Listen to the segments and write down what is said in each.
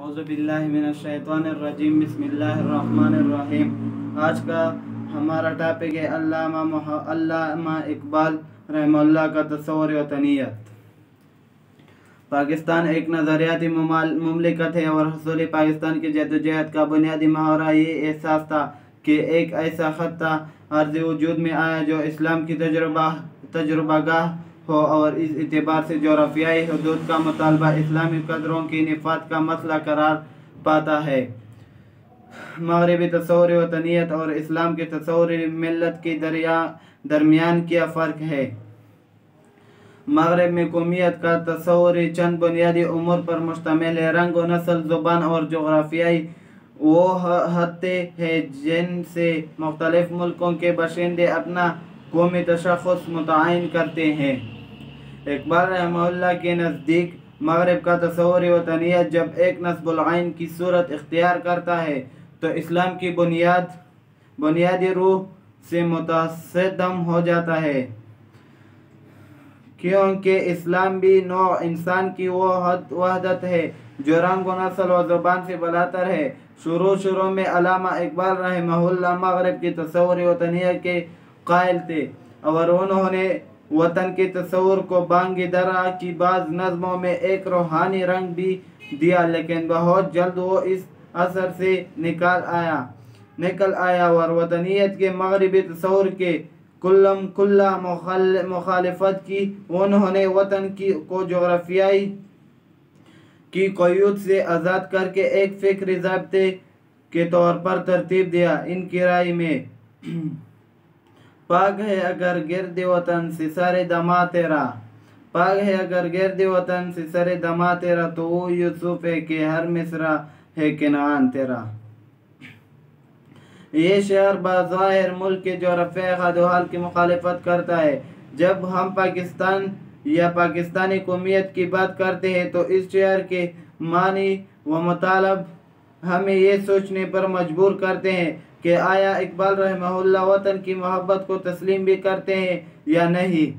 बिस्मिल्लाहिर्रहमानिर्रहीम आज का हमारा टॉपिक है अल्लामा इकबाल रहमल्ला का तस्वर वतनीत पाकिस्तान एक नज़रियाती ममलिकत है और हसूल पाकिस्तान की जदोजहद का बुनियादी महावरा ये एहसास था कि एक ऐसा ख़त्ता अर्ज़ वजूद में आया जो इस्लाम की तजुर्बा, तजुर्बागाह हो और इस एतबार से जोग्राफियाई हदूद का मुतालबा इस्लामी कदरों की नफात का मसला करार पाता है। मगरबी तस्वर वतनीत और इस्लाम के तस्वर मिलत के दरिया दरमियान क्या फ़र्क है। मगरब में कौमियत का तस्वर चंद बुनियादी उमूर पर मुश्तमिल है। रंग व नस्ल, ज़ुबान और जोग्राफियाई वो हत्ते हैं जिनसे मुख्तलिफ़ मुल्कों के बशिंदे अपना कौमी तशखस मुतन करते हैं। इकबाल रहमल्ला के नज़दीक मगरब का तस्वर वतनीत जब एक नस्बुलैन की सूरत इख्तियार करता है तो इस्लाम की बुनियाद, बुनियादी रूह से मुतसदम हो जाता है। क्योंकि इस्लाम भी नौ इंसान की वो वहदत है, जो रंग व नस्ल व ज़ुबान से बलातर है। शुरू शुरू में अलामा इकबाल रहमहुल्ला मगरब की तस्वर वतनीत के कायल थे और उन्होंने वतन के तस्वर को बांगी दरा की बाज नज़मों में एक रूहानी रंग भी दिया, लेकिन बहुत जल्द वो इस असर से निकाल आया। निकल आया और वतनीत के मगरबी तस्वर के कुल्लम कुल्ला मुखालफत की, उन्होंने वतन की, को जोग्राफियाई की कोयूद से आज़ाद करके एक फ़िक्र जबते के तौर पर तरतीब दिया। इन किराए में पाग है अगर गिरद वतन से सरे दमा तेरा। पाग है अगर गिरद वतन से सरे दमा तेरा तो वो यूसुफ है कि हर मिसरा है किनान तेरा। ये शहर बाज़ाहिर मुल्क के जो रफ़ाल की मुखालफत करता है। जब हम पाकिस्तान या पाकिस्तानी कौमियत की बात करते हैं तो इस शहर के मानी व मतलब हमें ये सोचने पर मजबूर करते हैं कि आया इकबाल रहमहुल्ला वतन की मोहब्बत को तस्लीम भी करते हैं या नहीं?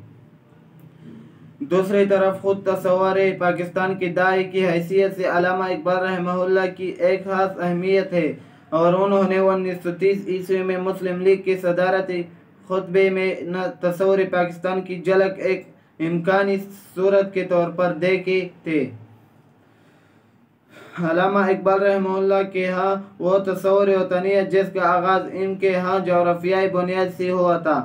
दूसरी तरफ़ खुद तस्वर पाकिस्तान की दाई की हैसियत से अलामा इकबाल रहमहुल्ला की एक खास अहमियत है और उन्होंने उन्नीस सौ तीस ईस्वी में मुस्लिम लीग की सदारती खुतबे में न तस्वर पाकिस्तान की झलक एक इम्कानी सूरत के तौर पर देखे थे। अलामा इकबाल रहमल्ला के यहाँ वो तस्वर वतनीत जिसका आगाज़ इनके यहाँ जोग्राफियाई बुनियाद से हुआ था।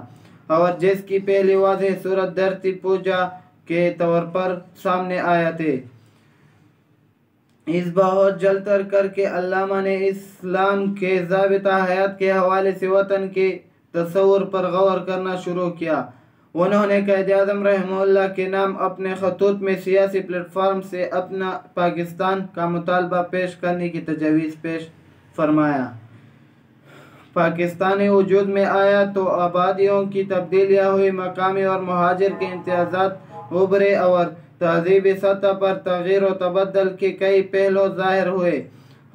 और जिसकी पहली वाज सूरत धरती पूजा के तौर पर सामने आया थे। इस बहुत जलतर करके अल्लामा ने इस्लाम के जबता हयात के हवाले से वतन के तस्वर पर गौर करना शुरू किया। उन्होंने कैद अजम रहमल्ला के नाम अपने खतूत में सियासी प्लेटफार्म से अपना पाकिस्तान का मुतालबा पेश करने की तजवीज़ पेश फरमाया। पाकिस्तानी वजूद में आया तो आबादियों की तब्दीलियाँ हुई, मकामी और महाजर के इम्तियाज़ उभरे और तहजीबी सतह पर तगीर व तबदल के कई पहलू ज़ाहिर हुए।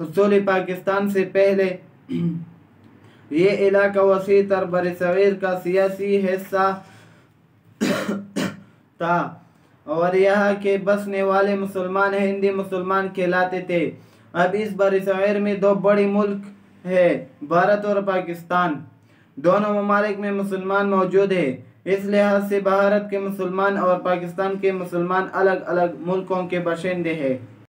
हसूली पाकिस्तान से पहले ये इलाका वसी तर बरसग़ीर का सियासी हिस्सा था और यहाँ के बसने वाले मुसलमान, हिंदी मुसलमान कहलाते थे। अब इस बर में दो बड़ी मुल्क है, भारत और पाकिस्तान। दोनों ममालिक में मुसलमान मौजूद है। इस लिहाज से भारत के मुसलमान और पाकिस्तान के मुसलमान अलग अलग मुल्कों के बशिंदे हैं।